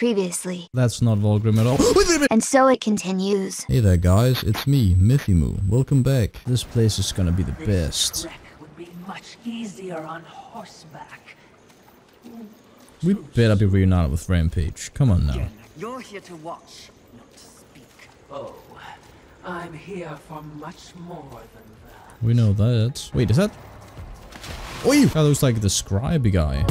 previously. That's not Vulgrim at all. And so it continues. hey there guys, it's me, MythyMoo. Welcome back. This place is gonna be the best. Trek would be much easier on horseback. We better be reunited with Rampage. Come on now. Again, you're here to watch, not to speak. Oh, I'm here for much more than that. We know that. Wait, is that... Oi! That looks like the scribe guy.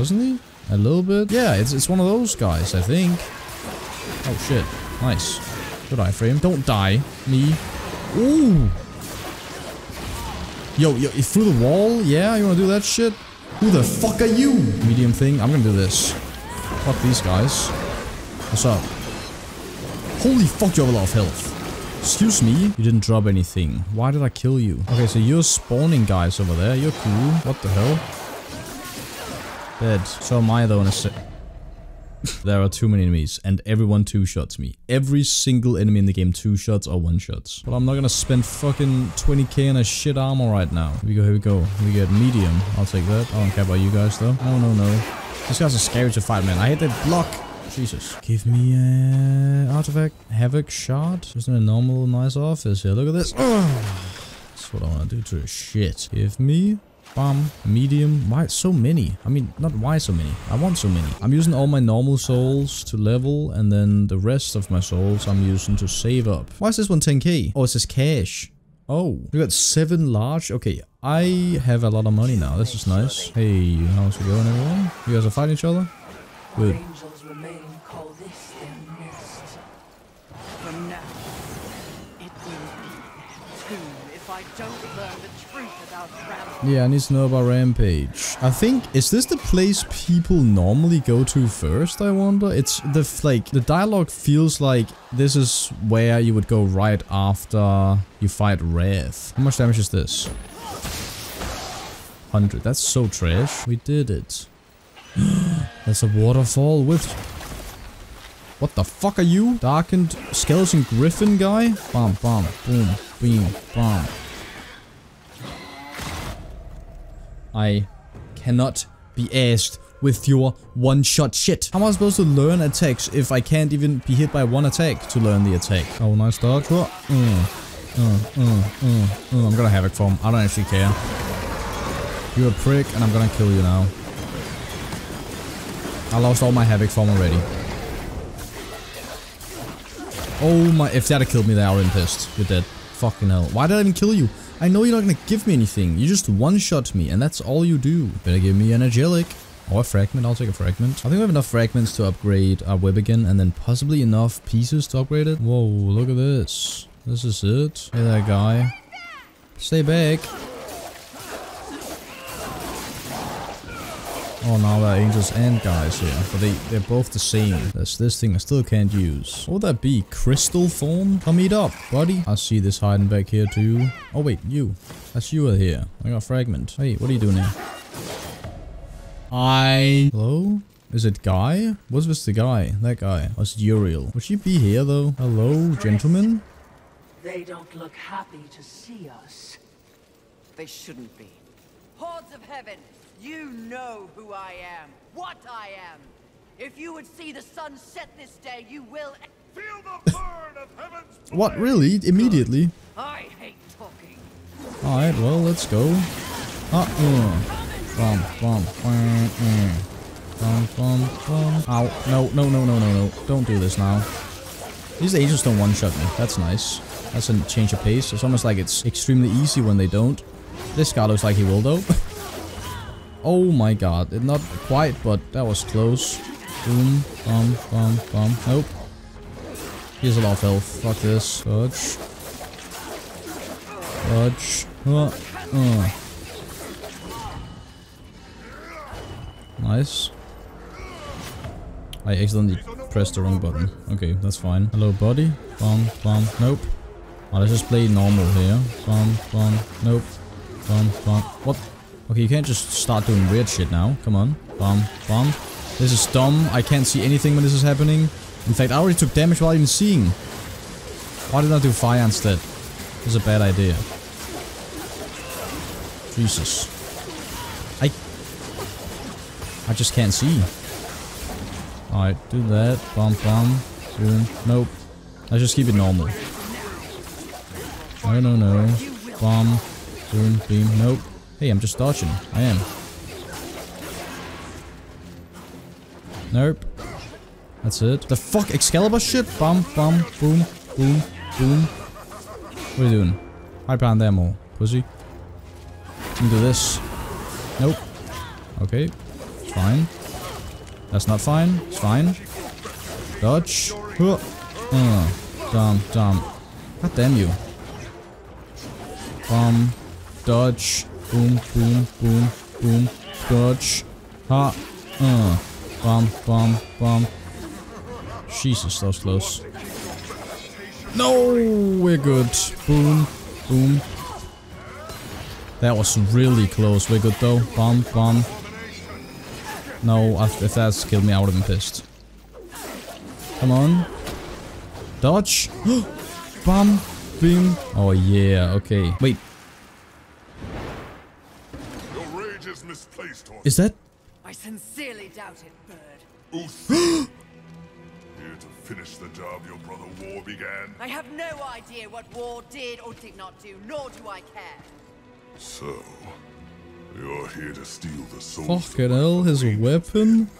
Doesn't he? A little bit? Yeah, it's, it's one of those guys, I think. Oh shit. Nice. Good iframe. Don't die. Me. Ooh! Yo, yo, through the wall? Yeah, you wanna do that shit? Who the fuck are you? Medium thing. I'm gonna do this. Fuck these guys. What's up? Holy fuck, you have a lot of health. Excuse me? You didn't drop anything. Why did I kill you? Okay, so you're spawning guys over there. You're cool. What the hell? Dead. So am I though in a se- There are too many enemies and everyone two shots me. Every single enemy in the game two shots or one shots. But I'm not gonna spend fucking 20k on a shit armor right now. Here we go, here we go. We get medium. I'll take that. I don't care about you guys though. No, no, no. These guys are scary to fight, man. I hate that block. Jesus. Give me a artifact. Havoc shard. Just in a normal, nice office here. Look at this. That's what I want to do to shit. Give me Bomb, medium. Why so many? I mean, not why so many. I want so many. I'm using all my normal souls to level, and then the rest of my souls I'm using to save up. Why is this one 10k? Oh, it says cash. Oh, we got seven large. Okay, I have a lot of money now. This is nice. Hey, how's it going, everyone? You guys are fighting each other? Good. Angels remain call this their nest. From now, it will be their tomb if I don't learn the truth about Rampage. Yeah, I need to know about Rampage. I think, is this the place people normally go to first, I wonder? It's the, like, the dialogue feels like this is where you would go right after you fight Wrath. How much damage is this? 100. That's so trash. We did it. That's a waterfall with... What the fuck are you? Darkened skeleton griffin guy? Bomb, bomb, boom, beam, bomb. I cannot be asked with your one-shot shit. How am I supposed to learn attacks if I can't even be hit by one attack to learn the attack? Oh, nice dodge. Oh, mm, mm, mm, mm, mm. I'm gonna havoc form. I don't actually care. You're a prick and I'm gonna kill you now. I lost all my havoc form already. Oh my, if that had killed me there, I would have been pissed. You're dead. Fucking hell. Why did I even kill you? I know you're not gonna give me anything. You just one-shot me, and that's all you do. Better give me an angelic. Or a fragment, I'll take a fragment. I think we have enough fragments to upgrade our web again, and then possibly enough pieces to upgrade it. Whoa, look at this. This is it. Hey there, guy. Stay back. Oh, now there are angels and guys here, but they, they're both the same. There's this thing I still can't use. What would that be? Crystal form? Come eat up, buddy. I see this hiding back here too. Oh wait, you. That's you are here. I got a fragment. Hey, what are you doing here? I... Hello? Is it Guy? Was this the guy? That guy. Oh, or is it Uriel? Would she be here though? Hello, gentlemen? They don't look happy to see us. They shouldn't be. Hordes of heaven, you know who I am, what I am. If you would see the sun set this day, you will. Feel the burn of heaven's What, really? Immediately? I hate talking. Alright, well, let's go. Ah, uh. Bum, bum, bum, mm. Bum, bum, bum. Ow. No, no, no, no, no, no. Don't do this now. These agents don't one-shot me. That's nice. That's a change of pace. It's almost like it's extremely easy when they don't. This guy looks like he will, though. oh my god. Not quite, but that was close. Boom, bum, bum, bum. Nope. He has a lot of health. Fuck this. Dodge. Dodge. Uh, uh. Nice. I accidentally pressed the wrong button. Okay, that's fine. Hello, buddy. Bomb, bomb. Nope. Oh, let's just play normal here. Bomb, bomb. Nope. Bomb, bomb. What? Okay, you can't just start doing weird shit now. Come on. Bomb, bomb. This is dumb. I can't see anything when this is happening. In fact, I already took damage without even seeing. Why did I do fire instead? This is a bad idea. Jesus. I... I just can't see. Alright, do that. Bum, bum. Boom. Nope. Let's just keep it normal. No, no, no. Bomb. Boom, beam. Nope. Hey, I'm just dodging. I am. Nope. That's it. The fuck? Excalibur shit? Bum, bum, boom, boom, boom. What are you doing? High pound ammo, pussy. Can do this. Nope. Okay. Fine. That's not fine. It's fine. Dodge. Huh. Uh, dumb, dumb. God damn you. Bomb. Dodge. Boom, boom, boom, boom. Dodge. Ha. Uh. Bomb, bomb, bomb. Jesus, that was close. No, we're good. Boom, boom. That was really close. We're good though. Bomb, bomb. No, if that's killed me, I would have been pissed. Come on. Dodge. Bomb. Beam. Oh yeah, okay. Wait, is that... I sincerely doubt it, Bird. Uth. Here to finish the job your brother War began. I have no idea what War did or did not do, nor do I care. So, you're here to steal the souls of Fucking my hell, his Rangers weapon?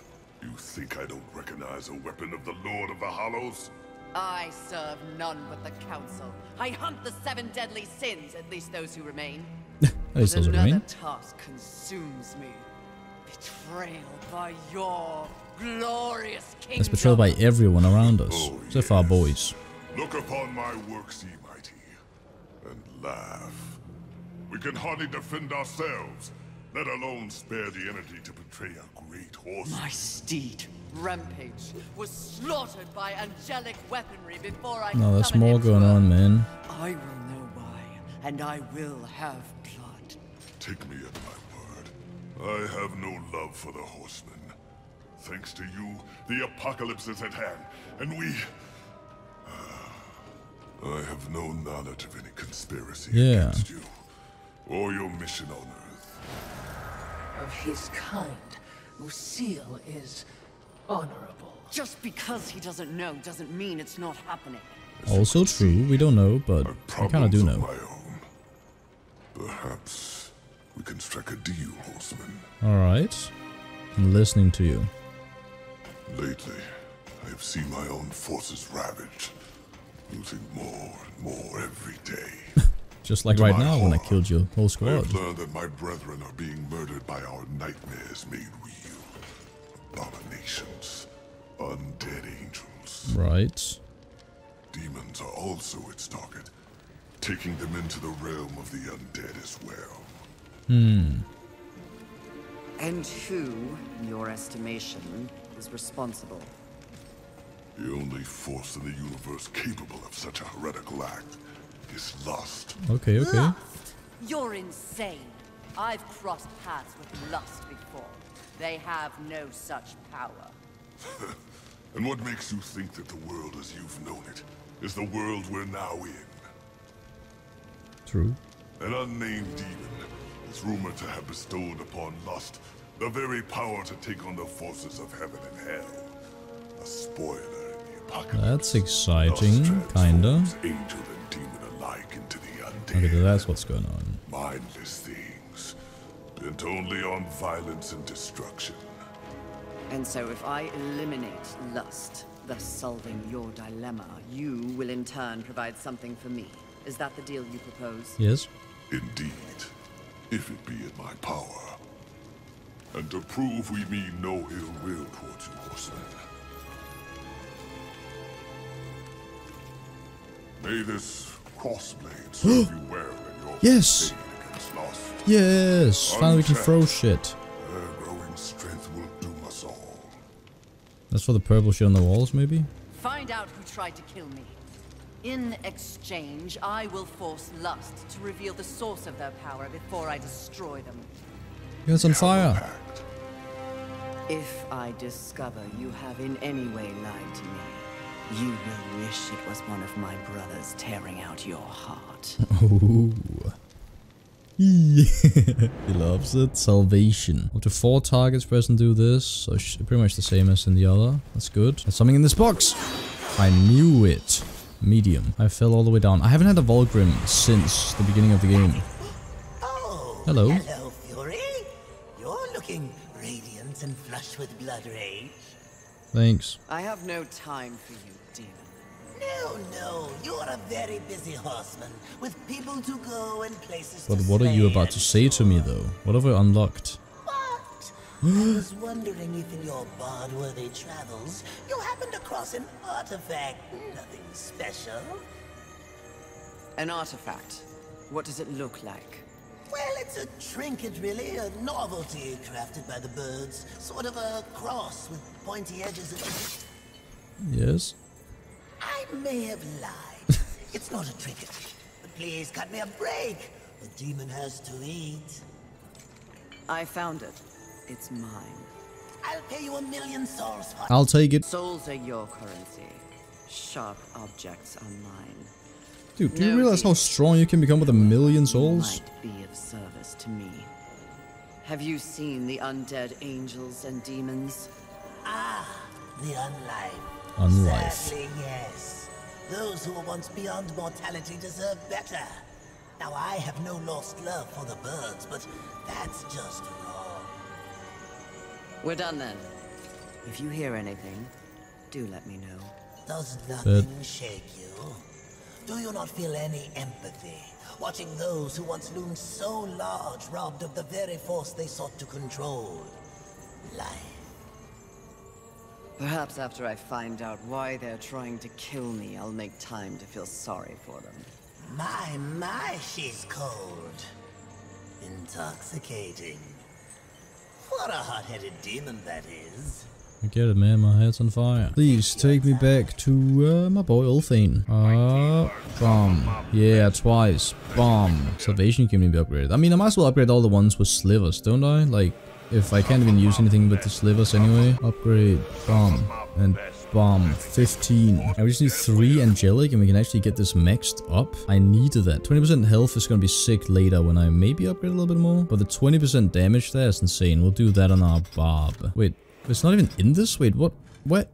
You think I don't recognize a weapon of the Lord of the Hollows? I serve none but the Council. I hunt the seven deadly sins, at least those who remain. At least those are another remain. task consumes me. Betrayal by your glorious kingdom. It's betrayed by everyone around us. Oh, Except for our yes. boys. Look upon my works, ye mighty, and laugh. We can hardly defend ourselves, let alone spare the energy to betray a great horse. My steed, Rampage, was slaughtered by angelic weaponry before I No, could there's summon more him to going on, man. I will know why, and I will have blood. Take me at my word. I have no love for the horsemen. Thanks to you, the apocalypse is at hand, and we... Ah, I have no knowledge of any conspiracy Yeah. against you, or your mission on Earth. Of his kind, Lucille is honorable. Just because he doesn't know doesn't mean it's not happening. Also true, we don't know, but I've we kinda do know. my own. Perhaps we can strike a deal, horseman. Alright. I'm listening to you. Lately, I have seen my own forces ravaged, losing more and more every day. Just like To right now when I killed your whole I squad. have learned that my brethren are being murdered by our nightmares made real. Abominations. Undead angels. Right. Demons are also its target, taking them into the realm of the undead as well. Hmm. And who, in your estimation, is responsible? The only force in the universe capable of such a heretical act is lust. Okay, okay. Lust! You're insane. I've crossed paths with lust before. They have no such power. And what makes you think that the world as you've known it is the world we're now in? True. An unnamed demon is rumored to have bestowed upon lust the very power to take on the forces of heaven and hell. A spoiler in the apocalypse. That's exciting, kinda. Angel and demon alike into the undead. Okay, that's what's going on. Mindless things, bent only on violence and destruction. And so if I eliminate lust, thus solving your dilemma, you will in turn provide something for me. Is that the deal you propose? Yes? Indeed, if it be in my power. And to prove we mean no ill will towards you, horsemen. May this crossblade serve you well in your Yes! against lust. Yes! Finally we can throw shit. Their growing strength will doom us all. That's for the purple shit on the walls, maybe? Find out who tried to kill me. In exchange, I will force lust to reveal the source of their power before I destroy them. It's on fire. If I discover you have in any way lied to me, you will wish it was one of my brothers tearing out your heart. Ooh. he loves it. Salvation. Up to four targets present do this. So pretty much the same as in the other. That's good. There's something in this box. I knew it. Medium. I fell all the way down. I haven't had a Vulgrim since the beginning of the game. Oh, Hello. Hello, Fury. You're looking radiant and flush with blood rage. Thanks. I have no time for you, demon. No, no, you're a very busy horseman with people to go and places But to what are you about to say to me though? What have I unlocked? What? I was wondering if in your bard-worthy travels you happened across an artifact. Nothing special. An artifact. What does it look like? Well, it's a trinket, really, a novelty crafted by the birds. Sort of a cross with pointy edges. Yes. I may have lied. it's not a trinket. But please cut me a break. The demon has to eat. I found it. It's mine. I'll pay you a million souls for I'll take it. Souls are your currency. Sharp objects are mine. Dude, do you realize how strong you can become with a million souls? Might be of service to me. Have you seen the undead angels and demons? Ah, the unlife. Unlife. Sadly, yes. Those who were once beyond mortality deserve better. Now, I have no lost love for the birds, but that's just wrong. We're done then. If you hear anything, do let me know. Does nothing shake you? Do you not feel any empathy? Watching those who once loomed so large robbed of the very force they sought to control. Life. Perhaps after I find out why they're trying to kill me, I'll make time to feel sorry for them. My, my, she's cold. Intoxicating. What a hot-headed demon that is. I get it, man. My head's on fire. Please take me back to uh, my boy Ulthane. Uh, bomb. Yeah, twice. Bomb. Salvation can be upgraded. I mean, I might as well upgrade all the ones with slivers, don't I? Like, if I can't even use anything with the slivers anyway. Upgrade. Bomb. And bomb. 15. And we just need 3 angelic and we can actually get this maxed up. I needed that. 20% health is gonna be sick later when I maybe upgrade a little bit more. But the 20% damage there is insane. We'll do that on our barb. Wait, it's not even in this? Wait, what? What?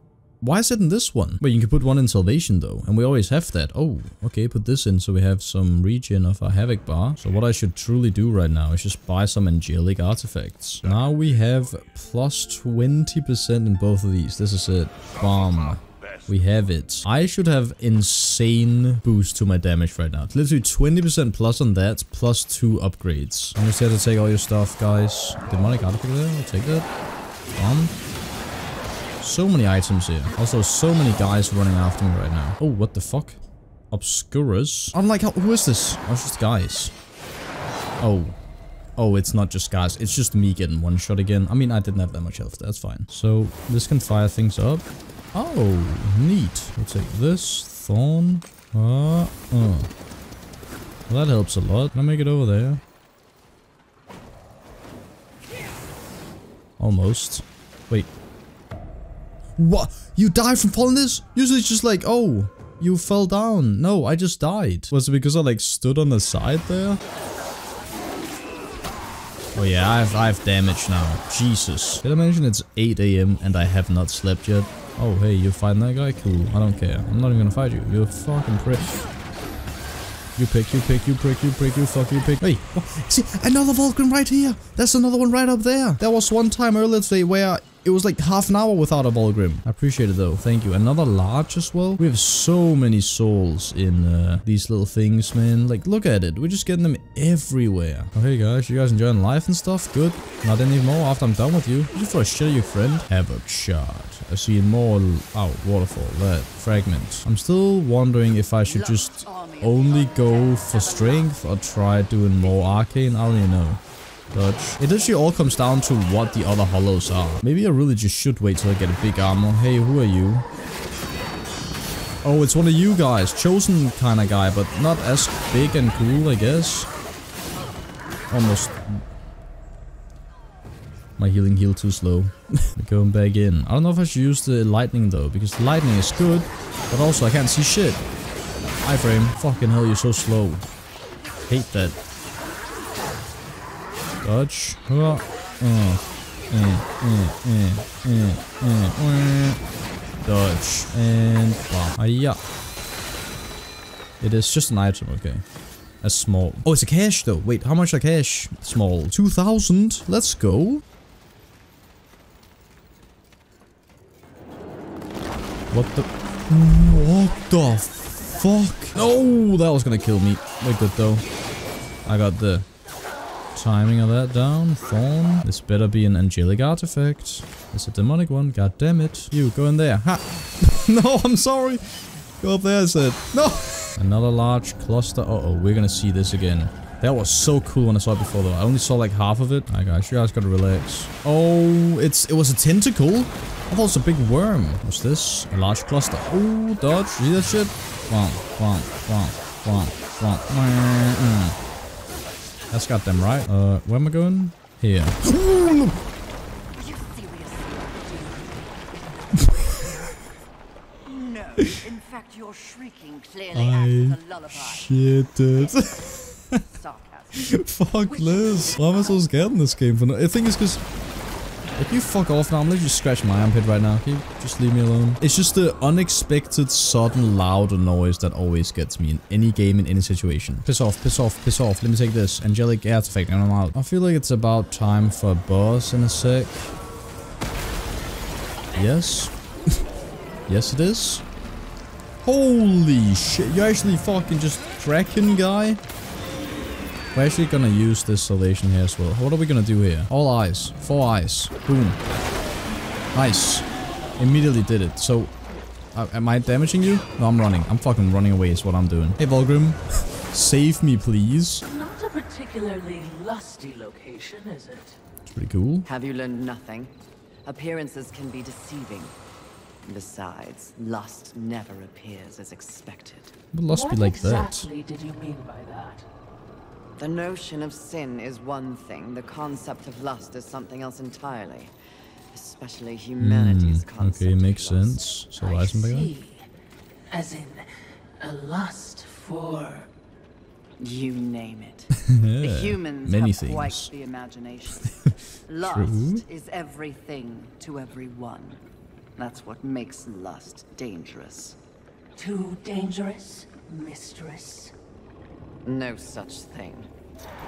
Why is it in this one? Wait, you can put one in Salvation though, and we always have that. Oh, okay, put this in so we have some regen of our Havoc bar. So what I should truly do right now is just buy some Angelic artifacts. Now we have plus 20% in both of these. This is it. Bomb. We have it. I should have insane boost to my damage right now. It's literally 20% plus on that, plus two upgrades. I'm just here to take all your stuff, guys. Demonic artifact there, I'll take that. Bomb. So many items here. Also, so many guys running after me right now. Oh, what the fuck? Obscurus? I'm like, who is this? Oh, it's just guys. Oh. Oh, it's not just guys. It's just me getting one shot again. I mean, I didn't have that much health. That's fine. So, this can fire things up. Oh, neat. We'll take this. Thorn. Uh, uh. Well, that helps a lot. Can I make it over there? Almost. Wait. What? You died from falling this? Usually it's just like, oh, you fell down. No, I just died. Was it because I like stood on the side there? Oh yeah, I have, I have damage now. Jesus. Did I mention it's 8 a.m. and I have not slept yet? Oh, hey, you find that guy? Cool. I don't care. I'm not even gonna fight you. You're fucking prick. You pick, you pick, you prick, you prick, you fuck, you pick. Hey, what? see, another Vulgrim right here. There's another one right up there. There was one time earlier today where it was like half an hour without a Vulgrim. I appreciate it though. Thank you. Another large as well. We have so many souls in uh, these little things, man. Like, look at it. We're just getting them everywhere. Okay, guys. You guys enjoying life and stuff? Good. Not anymore after I'm done with you. You throw a shit your friend? Havoc shard. I see more... Oh, waterfall. That. Fragment. I'm still wondering if I should just only go for strength or try doing more arcane. I don't even know. Dodge. It literally all comes down to what the other hollows are. Maybe I really just should wait till I get a big armor. Hey, who are you? Oh, it's one of you guys. Chosen kind of guy, but not as big and cool, I guess. Almost. My healing heal too slow. Going back in. I don't know if I should use the lightning though, because the lightning is good, but also I can't see shit. Iframe. Fucking hell, you're so slow. Hate that. Dodge. Uh, uh, uh, uh, uh, uh, uh. Dodge. And bam. Hiya. It is just an item, okay. A small. Oh, it's a cash though. Wait, how much a cash? Small. 2000. Let's go. What the? What the fuck? No, that was gonna kill me. We're good though. I got the timing of that down. Thorn. This better be an angelic artifact. It's a demonic one. God damn it. You, go in there. Ha! no, I'm sorry. Go up there, I said. No! Another large cluster. Uh oh, we're gonna see this again. That was so cool when I saw it before though. I only saw like half of it. Alright guys, you guys gotta relax. Oh, it's it was a tentacle? I thought it was a big worm. What's this? A large cluster. Oh, dodge. See that shit? Womp, womp, womp. That's got them right. Uh, where am I going? Here. Are no. In fact, your shrieking clearly acts as a lullaby. Shit, dude. Fuck Liz. Why am I so scared in this game? For no I think it's because... If you fuck off now, I'm literally just scratching my armpit right now. Can you just leave me alone? It's just the unexpected, sudden, loud noise that always gets me in any game, in any situation. Piss off, piss off, piss off. Let me take this. Angelic artifact and I'm out. I feel like it's about time for a boss in a sec. Yes. yes, it is. Holy shit. You're actually fucking just cracking, guy. We're actually gonna use this salvation here as well. What are we gonna do here? All eyes. Four eyes. Boom. Nice. Immediately did it. So, uh, am I damaging you? No, I'm running. I'm fucking running away is what I'm doing. Hey, Vulgrim. Save me, please. Not a particularly lusty location, is it? It's pretty cool. Have you learned nothing? Appearances can be deceiving. Besides, lust never appears as expected. But must what be like that. What exactly did you mean by that? The notion of sin is one thing, the concept of lust is something else entirely. Especially humanity's Hmm, concept. okay, makes lust. sense. So I Reisenberger? see. As in, a lust for... You name it. yeah, the humans many have quite the imagination. lust True. is everything to everyone. That's what makes lust dangerous. Too dangerous, mistress? No such thing.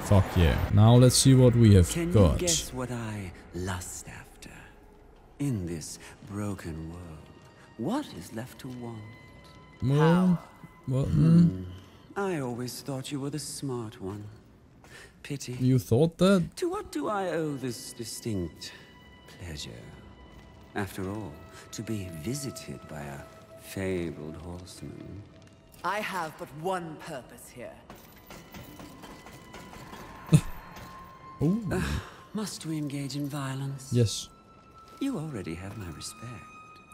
Fuck yeah. Now let's see what we have Can got. you guess what I lust after? In this broken world, what is left to want? Well, well, mm, I always thought you were the smart one. Pity. you thought that? To what do I owe this distinct pleasure? After all, to be visited by a fabled horseman. I have but one purpose here. Oh, Must we engage in violence? yes. You already have my respect.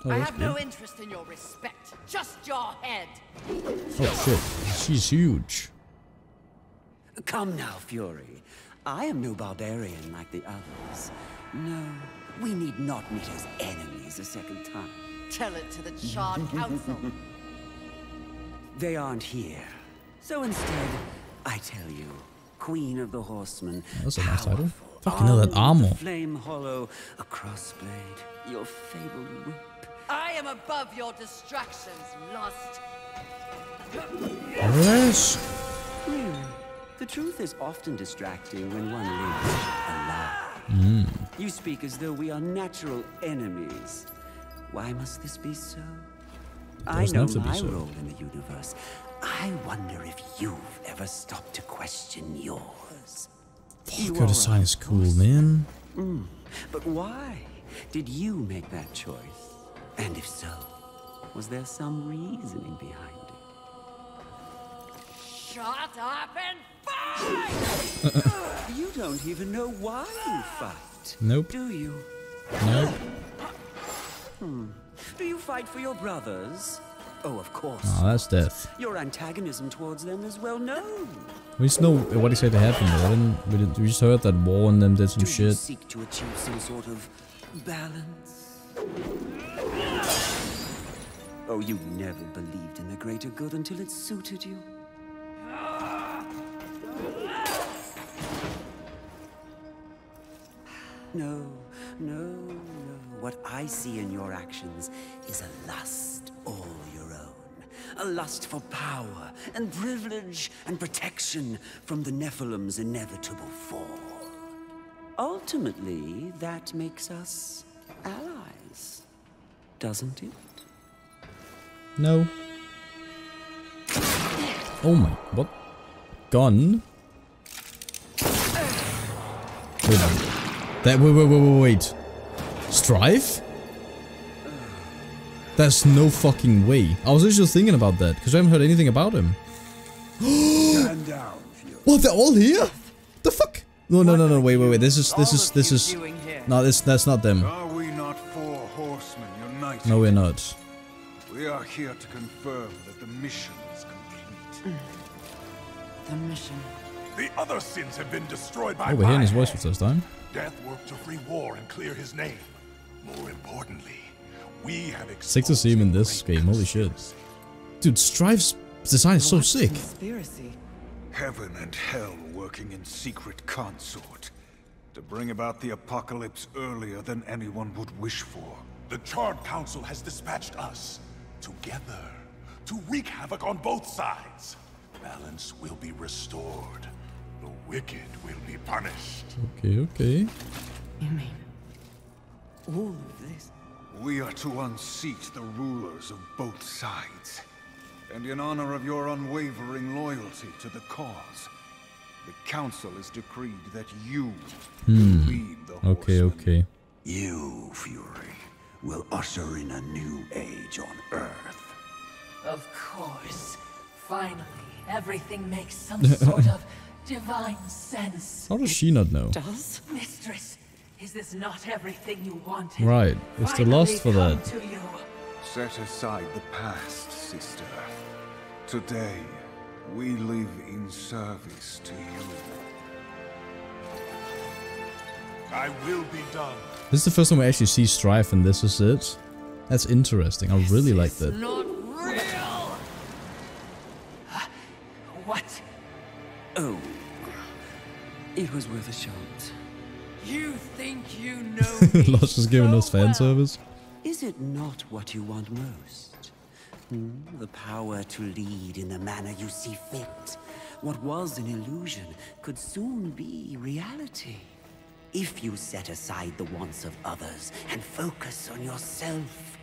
Oh, I that's have no interest in your respect, just your head. Oh shit, she's huge. Come now, Fury. I am no barbarian like the others. No, we need not meet as enemies a second time. Tell it to the Charred Council. They aren't here. So instead, I tell you, Queen of the Horsemen. That's a nice title. powerful, Fucking hell, that armor. Flame hollow, a crossblade, your fabled whip. I am above your distractions, lost. Yes. Really? The truth is often distracting when one lives a lie. Hmm. You speak as though we are natural enemies. Why must this be so? I know to my so. role in the universe. I wonder if you've ever stopped to question yours. You Fuck, the are a is cool, man. Hmm. But why did you make that choice? And if so, was there some reasoning behind it? Shut up and fight! You don't even know why you fight. Nope. Do you? Nope. Hmm. Do you fight for your brothers? Oh, of course. Oh, that's death. Your antagonism towards them is well known. We just know what exactly happened. I didn't, we, didn't, we just heard that War and them did some Do you shit. seek to achieve some sort of balance? Oh, you never believed in the greater good until it suited you. No, no. What I see in your actions is a lust all your own. A lust for power and privilege and protection from the Nephilim's inevitable fall. Ultimately, that makes us allies, doesn't it? No. Oh my, what? Gun? Wait, wait, wait, wait, wait. Strife? There's no fucking way. I was just thinking about that, because I haven't heard anything about him. Stand down, What, they're all here? The fuck? No, no, no, no, wait, wait, wait, this is, this is, this is, no, this, that's not them. Are we not four horsemen united? No, we're not. We are here to confirm that the mission is complete. The mission. The other sins have been destroyed by Oh, we're hearing his voice for the first time. Death worked to free war and clear his name. More importantly, we have Sick to see him in this game, holy shit. Dude, Strife's design is so sick. Conspiracy. Heaven and hell working in secret consort to bring about the apocalypse earlier than anyone would wish for. The Charred Council has dispatched us together to wreak havoc on both sides. Balance will be restored. The wicked will be punished. Okay, okay. You mean all of this? We are to unseat the rulers of both sides. And in honor of your unwavering loyalty to the cause, the Council has decreed that you will lead the Hmm. Okay, okay. You, Fury, will usher in a new age on Earth. Of course. Finally, everything makes some sort of divine sense. How does she not know? Does? Mistress, is this not everything you wanted? Right, it's the Finally lust for that. Set aside the past, sister. Today, we live in service to you. I will be done. This is the first time we actually see Strife and this is it. That's interesting. I really like that. Not real! What? Oh, it was worth a shot. You think you know me Lost is giving so us fan well. service. Is it not what you want most? Hmm? The power to lead in the manner you see fit. What was an illusion could soon be reality. If you set aside the wants of others and focus on yourself.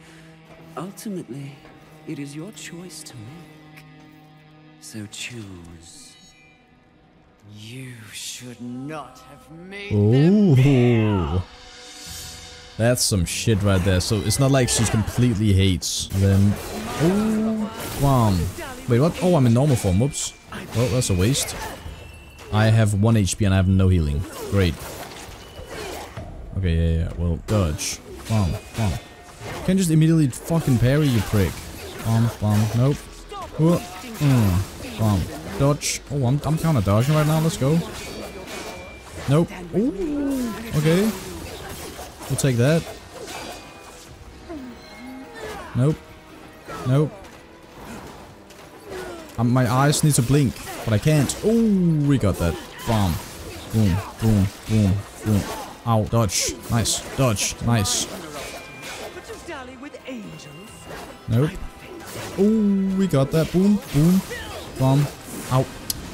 Ultimately, it is your choice to make. So choose. You should not have made them Oh. That's some shit right there. So it's not like she completely hates them. Oh, wow. Wait, what? Oh, I'm in normal form. Whoops. Well, that's a waste. I have 1 HP and I have no healing. Great. Okay, yeah, yeah. Well, dodge. Wow, wow. Can't just immediately fucking parry, you prick. Bomb, bomb, nope. Uh, mm, bomb. Dodge. Oh, I'm, I'm kind of dodging right now. Let's go. Nope. Ooh, okay. We'll take that. Nope. Nope. Um, my eyes need to blink, but I can't. Oh, we got that. Bomb. Boom, boom, boom, boom. Ow, dodge. Nice. Dodge. Nice. Nope. Oh, we got that. Boom, boom. Bomb. Ow.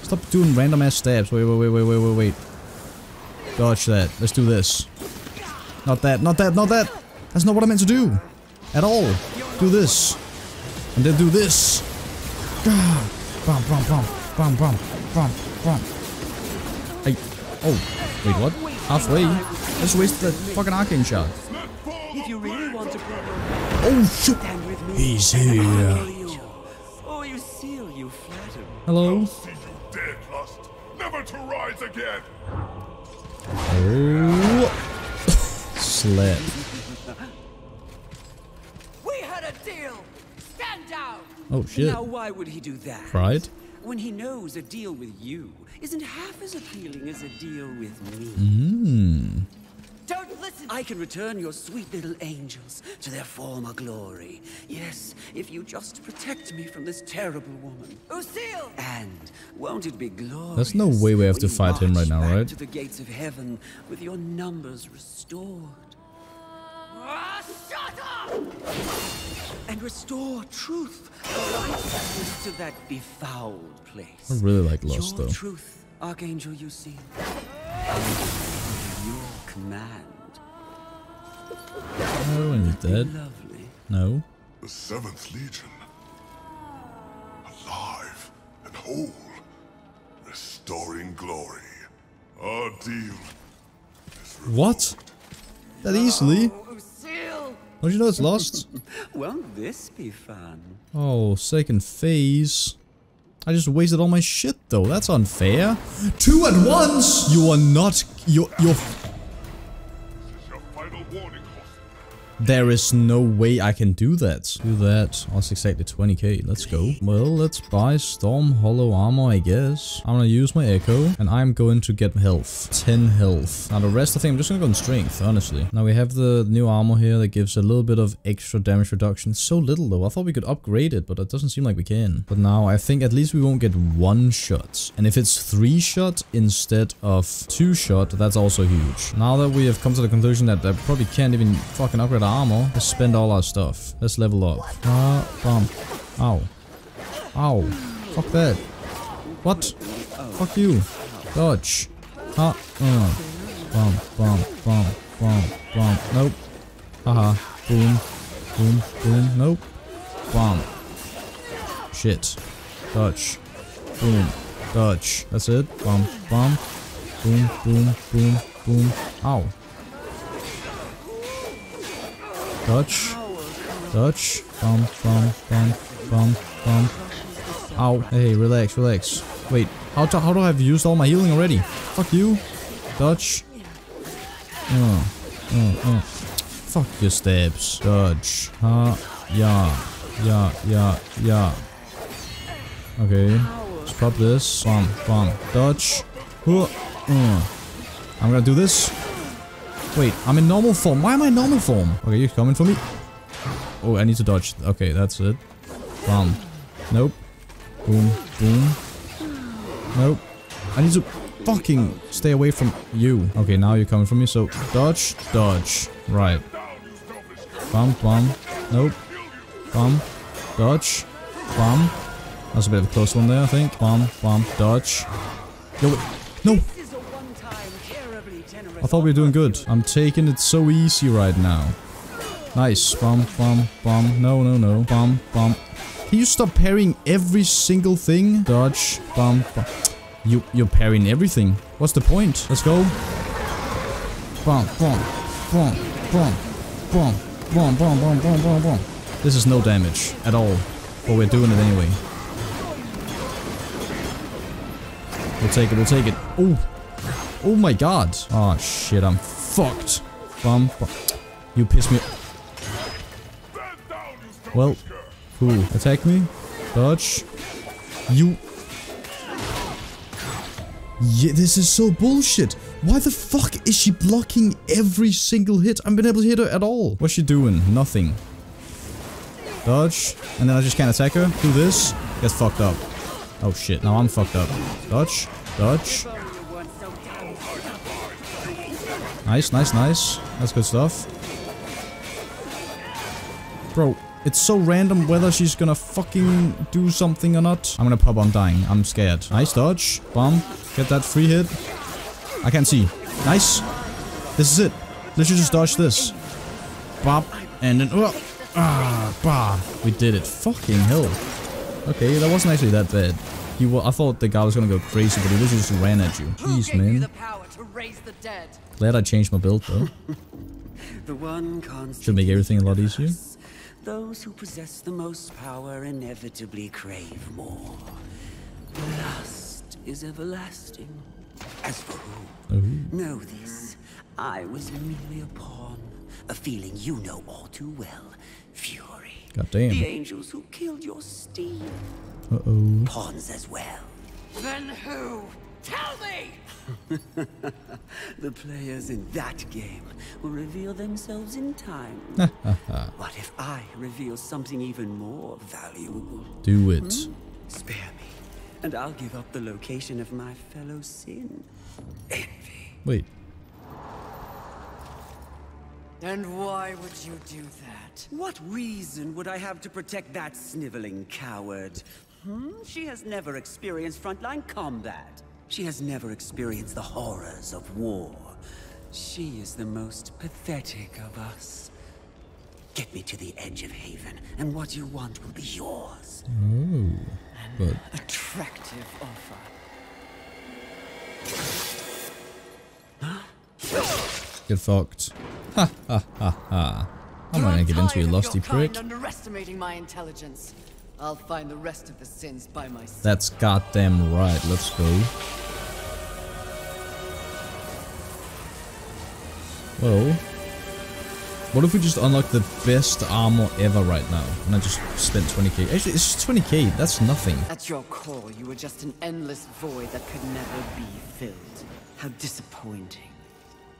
Stop doing random ass stabs. Wait, wait, wait, wait, wait, wait, wait. Dodge that. Let's do this. Not that, not that, not that. That's not what I meant to do. At all. Do this. And then do this. Ah. Bum, bum, bum, bum, bum, bum, bum. Hey. Oh. Wait, what? Halfway? I just wasted that fucking arcane shot. If you really want to Oh, shit. He's here. Oh, you seal, you flatter. Hello? See you dead, Lust. Never to rise again. Oh. Slap. We had a deal! Stand down! Oh, shit. Now, why would he do that? Pride? When he knows a deal with you isn't half as appealing as a deal with me. Hmm. Don't listen! I can return your sweet little angels to their former glory. Yes, if you just protect me from this terrible woman. Lucille! And won't it be glorious? There's no way we have to fight him right march now, back right? To the gates of heaven with your numbers restored. Ah, shut up! And restore truth, righteousness to that befouled place. I really like Lost, your though. truth, Archangel Yusin. Your command. Oh, and he's dead. Lovely. No. The Seventh Legion. Alive and whole. Restoring glory. Our deal is What? That easily? Oh, oh, Don't you know it's Lost? Won't this be fun? Oh, second phase. I just wasted all my shit though. That's unfair. Two at once! You are not. You're. You're. There is no way I can do that. Do that. It's exactly 20k. Let's go. Well, let's buy Storm Hollow Armor, I guess. I'm gonna use my Echo, and I'm going to get health. 10 health. Now, the rest, I think I'm just gonna go on Strength, honestly. Now, we have the new armor here that gives a little bit of extra damage reduction. So little, though. I thought we could upgrade it, but it doesn't seem like we can. But now, I think at least we won't get one shot. And if it's three shot instead of two shot, that's also huge. Now that we have come to the conclusion that I probably can't even fucking upgrade armor, let's spend all our stuff. Let's level up. Ah, bum. Ow. Ow. Fuck that. What? Fuck you. Dodge. Ha. Uh. Bum, bum, bum, bum, bum. Nope. Haha. Boom. Boom, boom. Nope. Bum. Shit. Dodge. Boom. Dodge. That's it. Bum, bum. Boom, boom, boom, boom. Ow. Dodge. Dodge. Bum, bum, bum, bum, bum. Ow. Hey, relax, relax. Wait, how, how do I have used all my healing already? Fuck you. Dodge. Uh, uh, uh. Fuck your stabs. Dodge. Ha. Yeah. Yeah, yeah, yeah. Okay. Let's pop this. Bum, bum. Dodge. Huh. Uh. I'm gonna do this. Wait, I'm in normal form. Why am I in normal form? Okay, you're coming for me. Oh, I need to dodge. Okay, that's it. Bum. Nope. Boom. Boom. Nope. I need to fucking stay away from you. Okay, now you're coming for me, so dodge, dodge. Right. Bum, bum. Nope. Bum. Dodge. Bum. That's a bit of a close one there, I think. Bum, bum, dodge. Yo. No! I thought we were doing good. I'm taking it so easy right now. Nice. Bum, bum, bum. No, no, no. Bum, bum. Can you stop parrying every single thing? Dodge. Bum, bum. You, you're parrying everything. What's the point? Let's go. Bum, bum, bum, bum, bum, bum, bum, bum, bum, bum, bum. This is no damage at all. But we're doing it anyway. We'll take it, we'll take it. Oh. Oh my god. Oh shit, I'm fucked. Bum, bum. You piss me. Well, cool. Attack me. Dodge. You. Yeah, this is so bullshit. Why the fuck is she blocking every single hit? I haven't been able to hit her at all. What's she doing? Nothing. Dodge. And then I just can't attack her. Do this. Gets fucked up. Oh shit, now I'm fucked up. Dodge. Dodge. Nice, nice, nice. That's good stuff. Bro, it's so random whether she's gonna fucking do something or not. I'm gonna pop on dying. I'm scared. Nice dodge. Bomb. Get that free hit. I can't see. Nice. This is it. Literally just dodge this. Bop. And then... Oh, ah, bah. We did it. Fucking hell. Okay, that wasn't actually that bad. He I thought the guy was gonna go crazy, but he literally just ran at you. Jeez, man. To raise the dead? Glad I changed my build, though. The one constant Should make everything a lot easier. Those who possess the most power inevitably crave more. Lust is everlasting. As for who, Ooh. know this. I was merely a pawn. A feeling you know all too well. Fury. God damn. The angels who killed your steed. Uh-oh. Pawns as well. Then who? Tell me! The players in that game will reveal themselves in time. what if I reveal something even more valuable? Do it. Spare me, and I'll give up the location of my fellow sin. Envy. Wait. And why would you do that? What reason would I have to protect that sniveling coward? Hmm? She has never experienced frontline combat. She has never experienced the horrors of war. She is the most pathetic of us. Get me to the edge of Haven, and what you want will be yours. Oh. But Attractive offer. get fucked. Ha ha ha ha. I'm not gonna get into you, lusty prick. underestimating my intelligence. I'll find the rest of the sins by myself. That's goddamn right. Let's go. Well, what if we just unlock the best armor ever right now? And I just spent 20k. Actually, it's just 20k. That's nothing. At your core, you were just an endless void that could never be filled. How disappointing.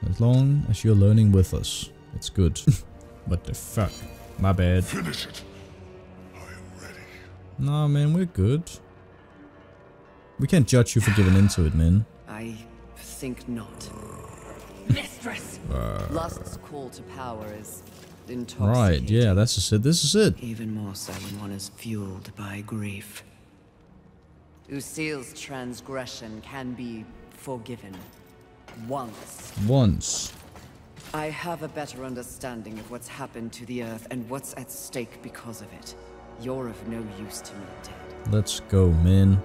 As long as you're learning with us, it's good. what the fuck? My bad. Finish it. I am ready. Nah, man, we're good. We can't judge you for giving into it, man. I think not. Mistress! Lust's call to power is Right, yeah, that's just it. This is it. Even more so when one is fueled by grief. Usil's transgression can be forgiven. Once. Once. I have a better understanding of what's happened to the Earth and what's at stake because of it. You're of no use to me, dead. Let's go, man.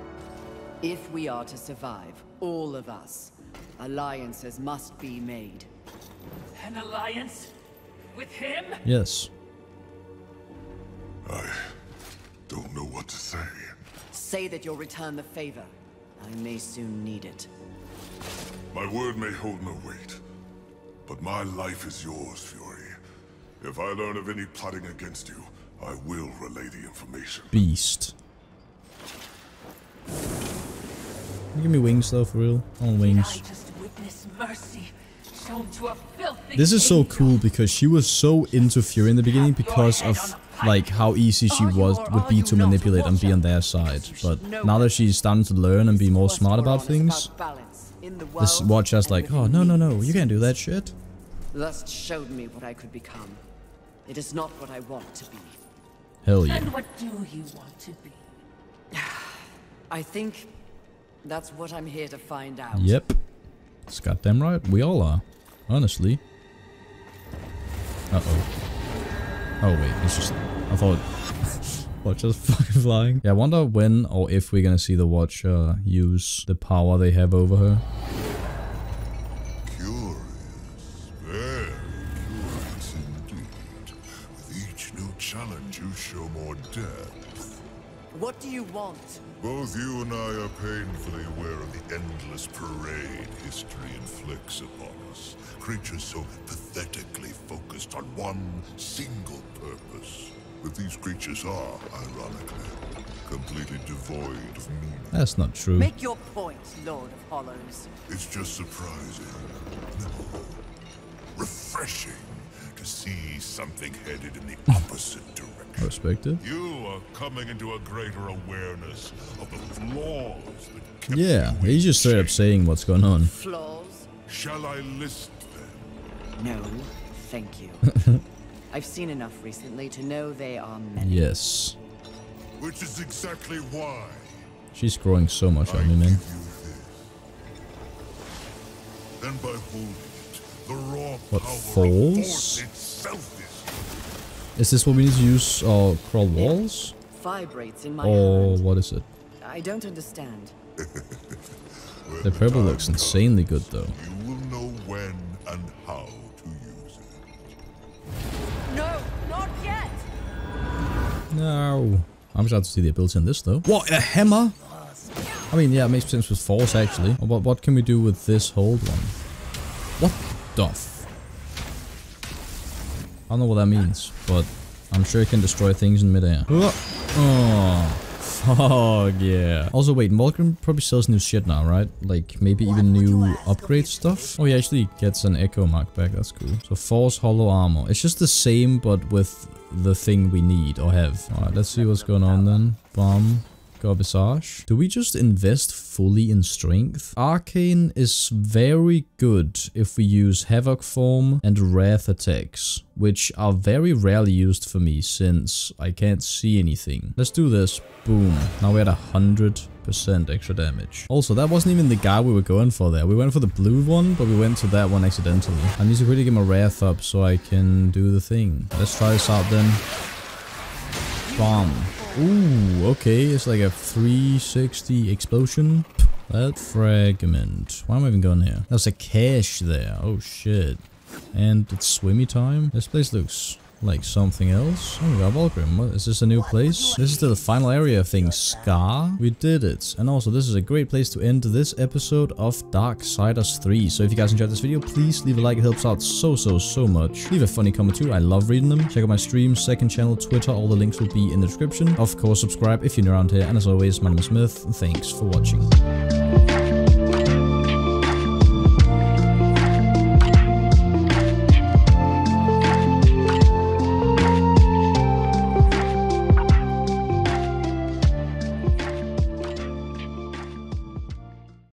If we are to survive, all of us, alliances must be made. An alliance? With him? Yes. I don't know what to say. Say that you'll return the favor. I may soon need it. My word may hold no weight, but my life is yours, Fury. If I learn of any plotting against you, I will relay the information. Beast. Can you give me wings though, for real? I want wings. just witness mercy shown to a filthy This is so cool because she was so into Fury in the beginning because of like how easy she was would be to manipulate and be on their side. But now that she's starting to learn and be more smart about things, about balance in the this watch has like, oh no no no, you can't do that shit. Lust showed me what I could become. It is not what I want to be. Hell yeah. And what do you want to be? I think that's what I'm here to find out. Yep. It's goddamn right. We all are. Honestly. Uh-oh. Oh, wait. It's just... I thought... Watcher's fucking flying. Yeah, I wonder when or if we're gonna see the Watcher use the power they have over her. Both you and I are painfully aware of the endless parade history inflicts upon us. Creatures so pathetically focused on one single purpose. But these creatures are, ironically, completely devoid of meaning. That's not true. Make your point, Lord of Hollows. It's just surprising. No. Refreshing to see something headed in the opposite direction. respect it. You are coming into a greater awareness of the flaws that kept Yeah, you he's just straight up check. saying what's going on. Flaws? Shall I list them? No, thank you. I've seen enough recently to know they are many. Yes. Which is exactly why She's growing so much I on me, give man. you this. Then by holding it, the raw What, power falls? of force is Is this what we need to use or crawl walls? Vibrates in my Or hand. what is it? I don't understand. The purple time looks comes, insanely good though. You will know when and how to use it. No, not yet! No. I'm glad to see the ability in this though. What, a hammer? I mean, yeah, it makes sense with force actually. But what can we do with this hold one? What the f- I don't know what that means, but I'm sure it can destroy things in midair. Oh, Fuck yeah. Also, wait, Vulgrim probably sells new shit now, right? Like, maybe even new upgrade stuff? Oh, he actually gets an Echo Mark back. That's cool. So, Force Hollow Armor. It's just the same, but with the thing we need or have. Alright, let's see what's going on then. Bomb. Garbage. Do we just invest fully in strength? Arcane is very good if we use Havoc Form and Wrath attacks, which are very rarely used for me since I can't see anything. Let's do this. Boom. Now at a hundred percent extra damage. Also, that wasn't even the guy we were going for there. We went for the blue one, but we went to that one accidentally. I need to really get my wrath up so I can do the thing. Let's try this out then. Bomb. Ooh, okay, it's like a 360 explosion. That fragment. Why am I even going here? There's a cache there. Oh shit. And it's swimmy time. This place looks like something else. Oh my god, Vulgrim. What, is this a new place? This is the final area of things. Scar? We did it. And also, this is a great place to end this episode of Darksiders 3. So if you guys enjoyed this video, please leave a like. It helps out so, so, so much. Leave a funny comment too. I love reading them. Check out my stream, second channel, Twitter. All the links will be in the description. Of course, subscribe if you're new around here. And as always, my name is Smith. Thanks for watching.